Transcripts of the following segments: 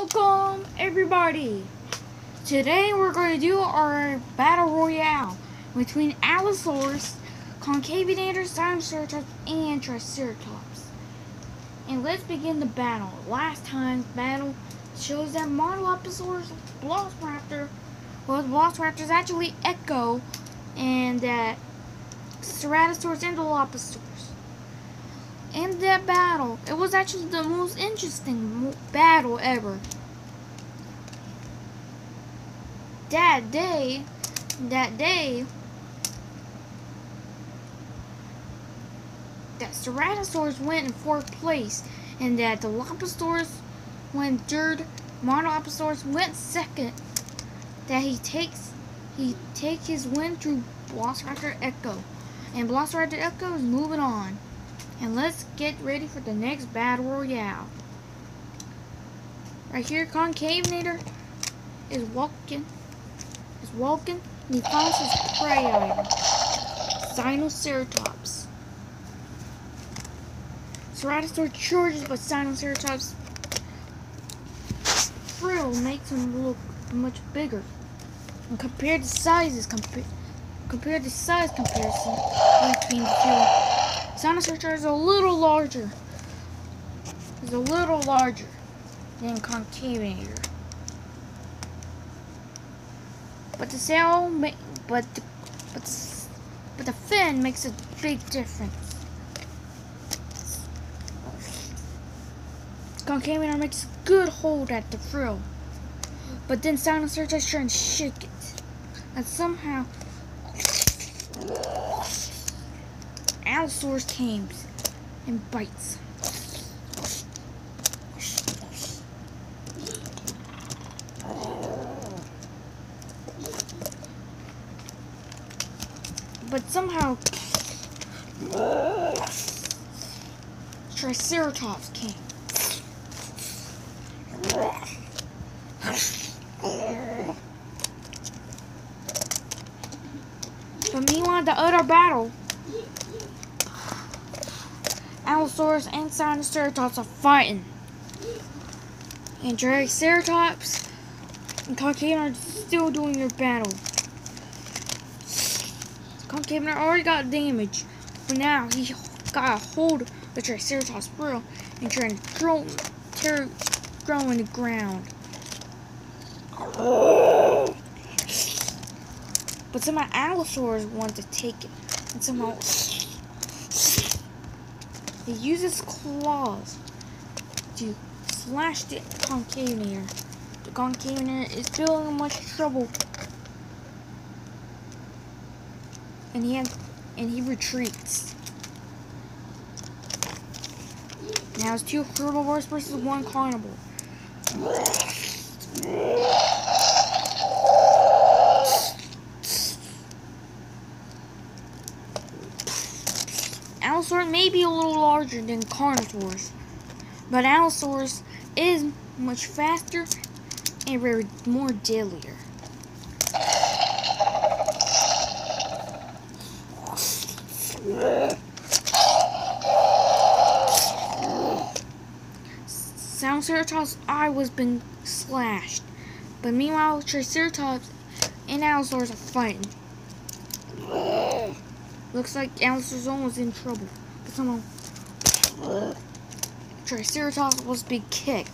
Welcome everybody! Today we're going to do our battle royale between Allosaurus, Concavenator, Sinoceratops, and Triceratops. And let's begin the battle. Last time's battle shows that Monolophosaurus Velociraptor well Velociraptor is actually Echo and that Ceratosaurus and Dilophosaurus in that battle. It was actually the most interesting battle ever. That day, that day, that Ceratosaurus went in fourth place, and that the Dilophosaurus went third, Monolophosaurus went second. That he takes, he take his win through Velociraptor Echo, and Velociraptor Echo is moving on. And let's get ready for the next Battle Royale. Right here, Concavenator is walking. Is walking. And he finds his prey item. Sinoceratops. Ceratosaur charges, but Sinoceratops frill makes him look much bigger. And compare the sizes, compa compared to size comparison between the two, Sinoceratops is a little larger. Is a little larger than Concavenator. But the sail, but the, but the, but the fin makes a big difference. Concavenator makes a good hold at the frill, but then Sinoceratops tries to shake it, and somehow Allosaurus came and bites. But somehow Triceratops came. But meanwhile, the other battle Allosaurus and Sinoceratops are fighting. And Triceratops and Concavenator are still doing their battle. Concavenator already got damage, but now he got a hold of the Triceratops frill and trying to throw, tear, throw in the ground. But somehow Allosaurus wanted to take it, and somehow he uses claws to slash the concavenator. The concavenator is still in much trouble. And he has, and he retreats. Now it's two herbivores versus one carnivore. Allosaurus may be a little larger than carnivores, but Allosaurus is much faster and very more deadlier. Triceratops' eye was being slashed, but meanwhile Triceratops and Allosaurus are fighting. Looks like Alistair's almost in trouble. But someone... Triceratops was be kicked.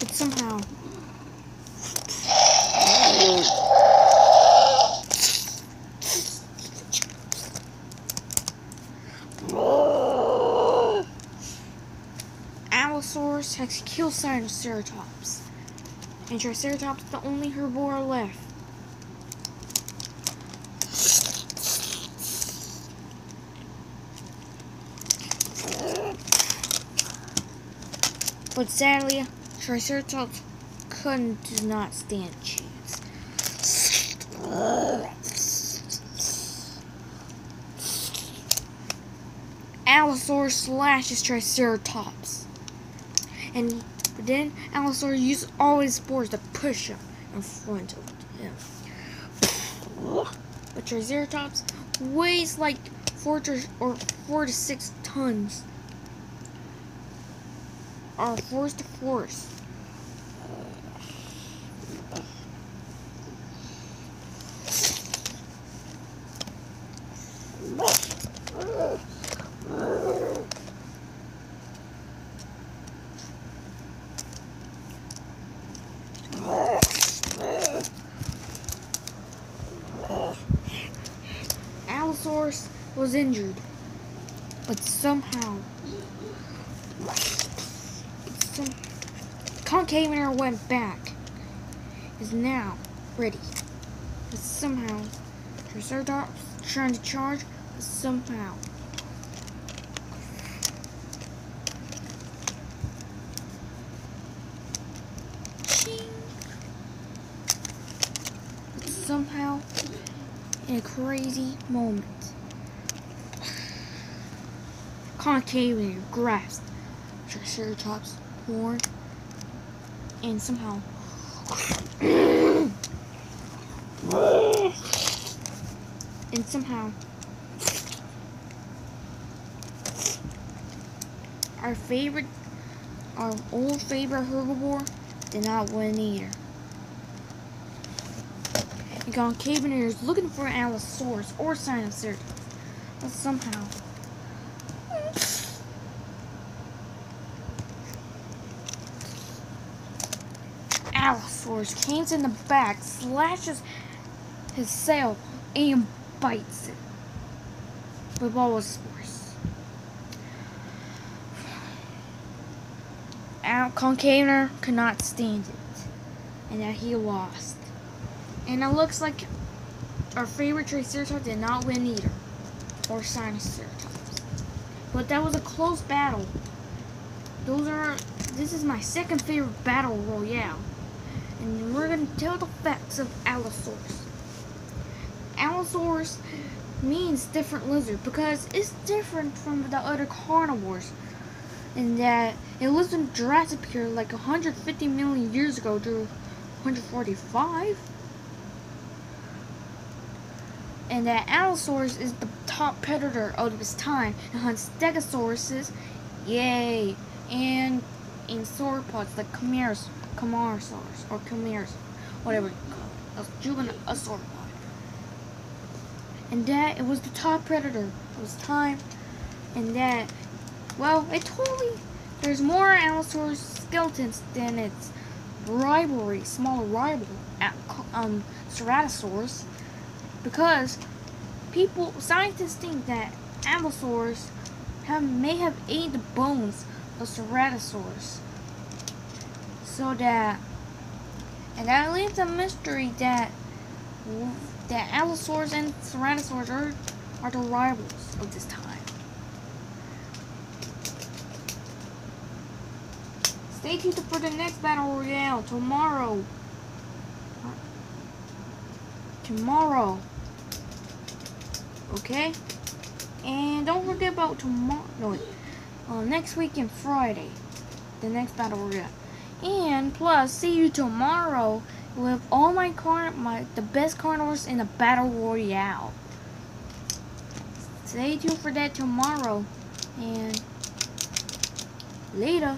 But somehow... Allosaurus has killed Triceratops and Triceratops is the only herbivore left. But sadly, Triceratops couldn't not stand a chance. Slashes Triceratops. And but then Allosaurus uses all his spores to push him in front of him. But Triceratops weighs like four to or four to six tons are force to force. Was injured, but somehow some Concavenator went back. Is now ready. But somehow Triceratops trying to charge, but somehow somehow in a crazy moment Concavenator grasped Triceratops horn and somehow and somehow our favorite our old favorite herbivore did not win either. And Concavenator is looking for an Allosaurus or Sinoceratops, but somehow Allosaurus comes in the back, slashes his sail, and bites it. Bulbasaurus. Al Concavenator could not stand it, and that he lost. And it looks like our favorite Triceratops did not win either, or Sinoceratops. But that was a close battle. Those are. This is my second favorite battle royale and we're going to tell the facts of Allosaurus. Allosaurus means different lizard because it's different from the other carnivores in that it lived in Jurassic period like 150 million years ago to 145 and that Allosaurus is the top predator of its time. And hunts Stegosauruses, yay, and in sauropods like chimeras Camarasaurus or Chimeras, whatever you call it, a juvenile sauropod. And that it was the top predator. It was time, and that, well, it totally. There's more Allosaurus skeletons than its rivalry, smaller rival, um, Ceratosaurus, because people, scientists think that Allosaurus have, may have ate the bones of Ceratosaurus so that and that leaves a mystery that that Allosaurus and Tyrannosaurus are, are the rivals of this time. Stay tuned for the next battle royale tomorrow. Tomorrow. Okay? And don't forget about tomorrow. No, wait. Uh, next weekend, Friday. The next battle royale. And plus, see you tomorrow with all my car my the best carnivores in the battle royale. Stay tuned for that tomorrow. And later.